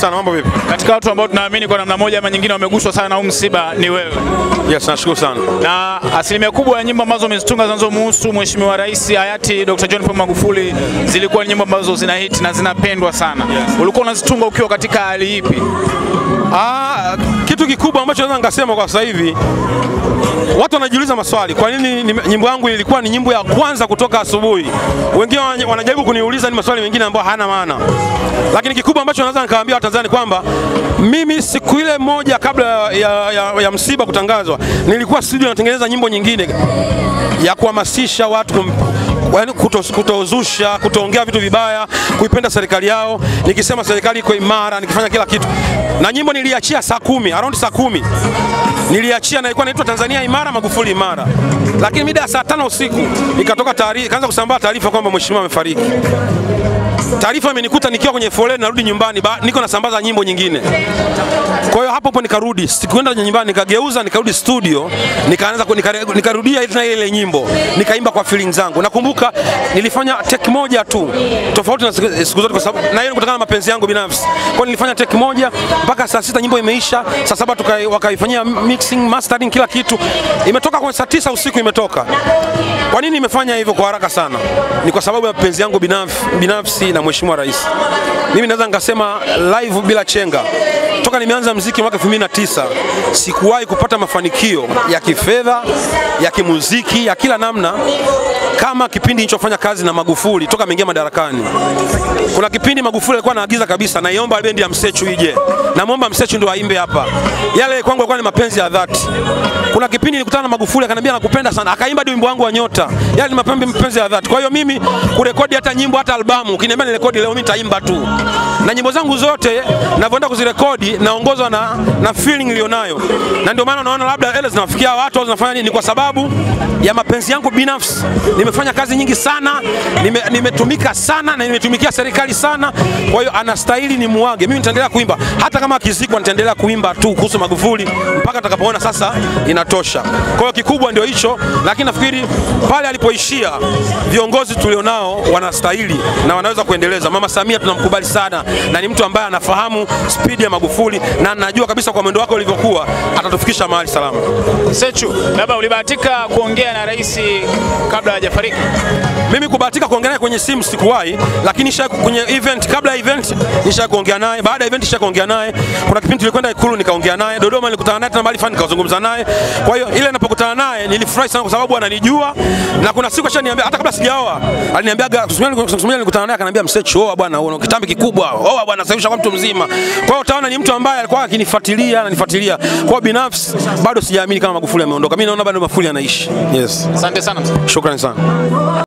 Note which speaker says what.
Speaker 1: sana, mambo vipi?
Speaker 2: Katika watu ambao tunaamini kwa namna moja ama nyingine wameguswa sana na huu msiba ni wewe,
Speaker 1: Yes, nashukuru sana.
Speaker 2: na asilimia kubwa ya nyimbo ambazo umezitunga zinazomhusu Mheshimiwa Rais hayati Dr. John Pombe Magufuli zilikuwa ni nyimbo ambazo zina hit na zinapendwa sana. Yes. Ulikuwa unazitunga ukiwa katika hali ipi?
Speaker 1: Ah, kitu kikubwa ambacho naweza nikasema kwa sasa hivi watu wanajiuliza maswali, kwa nini nyimbo yangu ilikuwa ni nyimbo ya kwanza kutoka asubuhi. Wengine wanajaribu kuniuliza ni maswali mengine ambayo hana maana, lakini kikubwa ambacho naweza nikawaambia Watanzania kwamba mimi siku ile moja kabla ya, ya, ya msiba kutangazwa, nilikuwa studio natengeneza nyimbo nyingine ya kuhamasisha watu kuto- kutozusha, kutoongea vitu vibaya, kuipenda serikali yao, nikisema serikali iko imara, nikifanya kila kitu. Na nyimbo niliachia saa kumi, around saa kumi niliachia na ilikuwa inaitwa Tanzania Imara, Magufuli Imara, lakini mida ya saa tano usiku ikatoka taarifa, ikaanza kusambaa taarifa kwamba mheshimiwa amefariki. Taarifa imenikuta nikiwa kwenye foleni narudi nyumbani, ba, niko nasambaza nyimbo nyingine. Kwa hiyo hapo hapo nikarudi, sikuenda nyumbani, nikageuza nikarudi studio, nikaanza nikarudia nika- nikarudia tena ile nyimbo, nikaimba kwa feeling zangu. Nakumbuka nilifanya take moja tu, tofauti na siku zote, kwa sababu na hiyo kutokana na mapenzi yangu binafsi. Kwa hiyo nilifanya take moja mpaka saa sita nyimbo imeisha, saa saba wakaifanyia mixing, mastering, kila kitu, imetoka kwa saa tisa usiku imetoka. Kwa nini nimefanya hivyo kwa haraka sana? Ni kwa sababu ya mapenzi yangu binafsi, binafsi na Mheshimiwa Rais. Mimi naweza nikasema live bila chenga, toka nimeanza mziki mwaka 2009 sikuwahi kupata mafanikio ya kifedha, ya kimuziki, ya kila namna kama kipindi nilichofanya kazi na Magufuli toka ameingia madarakani. Kuna kipindi Magufuli alikuwa anaagiza kabisa, naiomba bendi ya Msechu ije, namwomba Msechu ndio aimbe hapa. Yale kwangu yalikuwa ni mapenzi ya dhati. Kuna kipindi nilikutana na Magufuli akaniambia nakupenda sana, akaimba hadi wimbo wangu wa Nyota. Yale ni mapenzi mapenzi ya dhati. Kwa hiyo mimi kurekodi hata nyimbo hata albamu, ukiniambia nirekodi leo, mimi nitaimba tu. Na nyimbo zangu zote ninavyoenda kuzirekodi naongozwa na, na feeling nilionayo, na ndio maana unaona labda ele zinafikia watu au zinafanya nini, ni kwa sababu ya mapenzi yangu binafsi. Nimefanya kazi nyingi sana, nime- sana na nimetumikia serikali sana. Kwa hiyo anastahili ni muage. Mimi nitaendelea kuimba hata kama akizikwa, nitaendelea kuimba tu kuhusu Magufuli mpaka atakapoona sasa inatosha. Kwa hiyo kikubwa ndio hicho, lakini nafikiri pale alipoishia viongozi tulionao wanastahili na wanaweza kuendeleza. Mama Samia tunamkubali sana na ni mtu ambaye anafahamu spidi ya Magufuli na najua kabisa kwa mwendo wake ulivyokuwa atatufikisha mahali salama.
Speaker 2: Sechu, labda ulibahatika kuongea na rais kabla hajafariki?
Speaker 1: Mimi kubahatika kuongea naye kwenye simu sikuwahi, lakini nisha kwenye event, kabla ya event nisha kuongea naye, baada ya event nisha kuongea naye. Kuna kipindi tulikwenda Ikulu nikaongea naye, Dodoma nilikutana naye tena mahali fulani nikazungumza naye. Kwa hiyo ile ninapokutana naye nilifurahi sana kwa sababu ananijua na kuna siku ashaniambia hata kabla sijaoa aliniambiaga siku nilikutana naye akaniambia Msechu, oa bwana, una kitambi kikubwa, oa bwana, sasa kwa mtu mzima. Kwa hiyo utaona ni mtu ambaye alikuwa akinifuatilia, ananifuatilia. Kwa binafsi bado sijaamini kama Magufuli ameondoka. Mimi naona bado Magufuli anaishi. Yes.
Speaker 2: Asante sana.
Speaker 1: Shukrani sana. Oh,